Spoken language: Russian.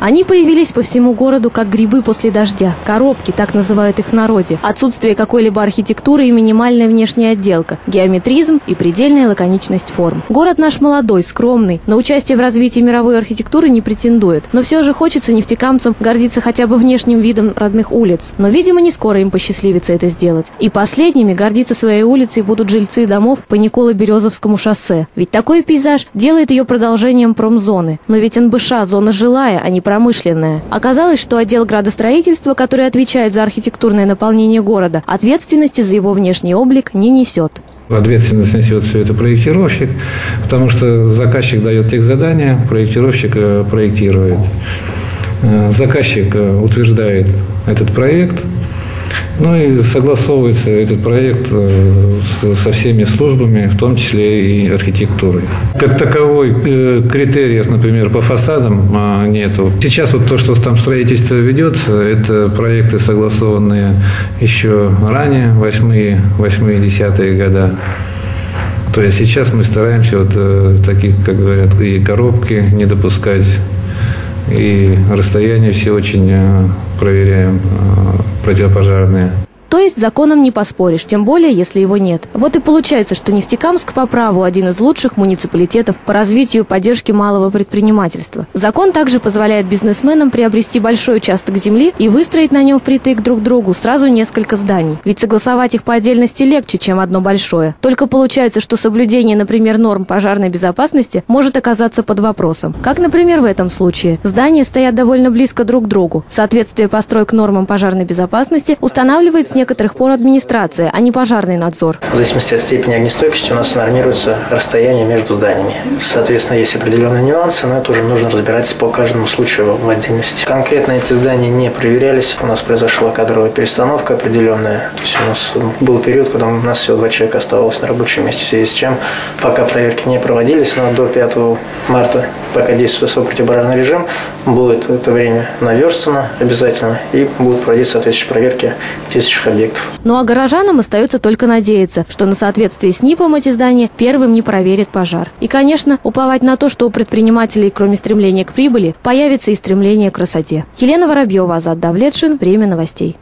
Они появились по всему городу как грибы после дождя. Коробки, так называют их в народе. Отсутствие какой-либо архитектуры и минимальная внешняя отделка. Геометризм и предельная лаконичность форм. Город наш молодой, скромный. На участие в развитии мировой архитектуры не претендует. Но все же хочется нефтекамцам гордиться хотя бы внешним видом родных улиц. Но, видимо, не скоро им посчастливится это сделать. И последними гордиться своей улицей будут жильцы домов по Николо-Березовскому шоссе. Ведь такой пейзаж делает ее продолжением промзоны. Но ведь НБШ – зона жилая, а не промышленная. Оказалось, что отдел градостроительства, который отвечает за архитектурное наполнение города, ответственности за его внешний облик не несет. Ответственность несет все это проектировщик, потому что заказчик дает тех задания, проектировщик э, проектирует. Э, заказчик э, утверждает этот проект, ну и согласовывается этот проект э, со всеми службами, в том числе и архитектурой. Как таковой э, критериев, например, по фасадам а, нету. Сейчас вот то, что там строительство ведется, это проекты, согласованные еще ранее, восьмые, восьмые, десятые года. То есть сейчас мы стараемся вот э, таких, как говорят, и коробки не допускать, и расстояние все очень проверяем противопожарные. То есть законом не поспоришь, тем более, если его нет. Вот и получается, что Нефтекамск по праву один из лучших муниципалитетов по развитию и поддержке малого предпринимательства. Закон также позволяет бизнесменам приобрести большой участок земли и выстроить на нем впритык друг другу сразу несколько зданий. Ведь согласовать их по отдельности легче, чем одно большое. Только получается, что соблюдение, например, норм пожарной безопасности может оказаться под вопросом. Как, например, в этом случае. Здания стоят довольно близко друг к другу. Соответствие построек нормам пожарной безопасности устанавливает с некоторых пор администрация, а не пожарный надзор. В зависимости от степени огнестойкости у нас нормируется расстояние между зданиями. Соответственно, есть определенные нюансы, но это уже нужно разбираться по каждому случаю в отдельности. Конкретно эти здания не проверялись. У нас произошла кадровая перестановка определенная. То есть у нас был период, когда у нас всего два человека оставалось на рабочем месте, в связи с чем пока проверки не проводились, но до 5 марта, пока действует особый противопожарный режим, будет это время наверстано обязательно и будут проводиться соответствующие проверки действующих объектов. Ну а горожанам остается только надеяться, что на соответствие с НИПом эти здания первым не проверит пожар. И, конечно, уповать на то, что у предпринимателей, кроме стремления к прибыли, появится и стремление к красоте. Елена Воробьева, Азат Давлетшин, Время новостей.